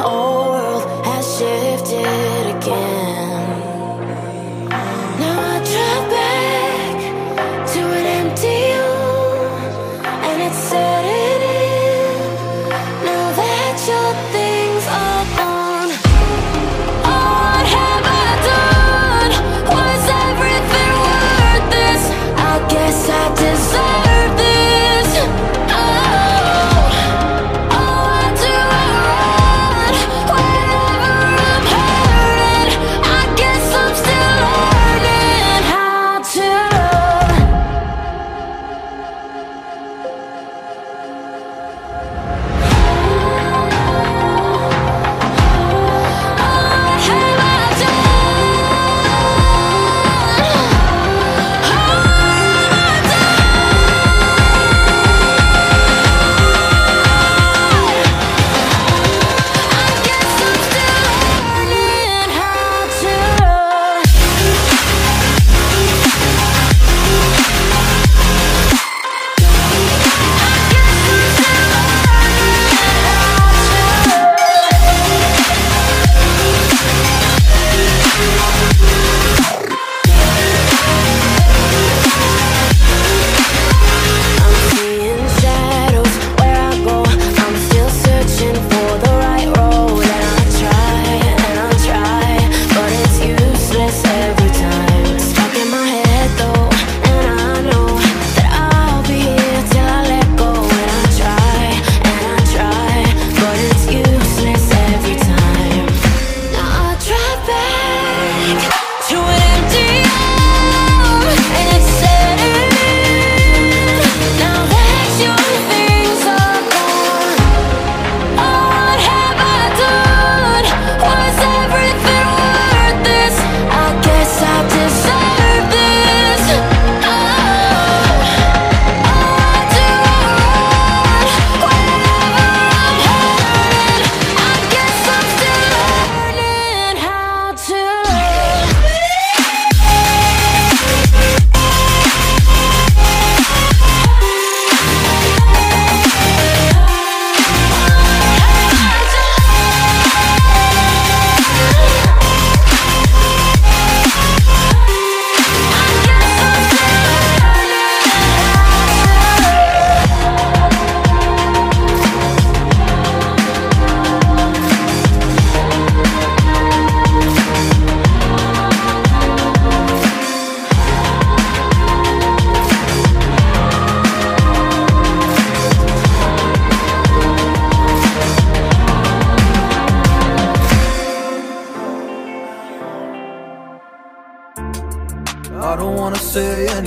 whole world has shifted again.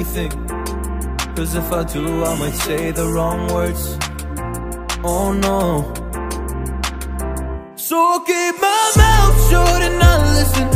anything. Cause if I do, I might say the wrong words. Oh no. So keep my mouth shut and I listen.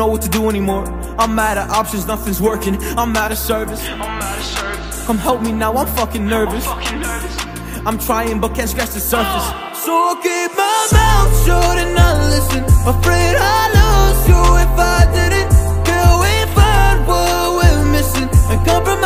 know what to do anymore. I'm out of options, nothing's working. I'm out of service. I'm out of service. Come help me now, I'm fucking nervous. I'm, fucking nervous. I'm trying but can't scratch the surface. So I keep my mouth shut and I listen. Afraid I lose you if I didn't. Can we find what we're missing and compromise?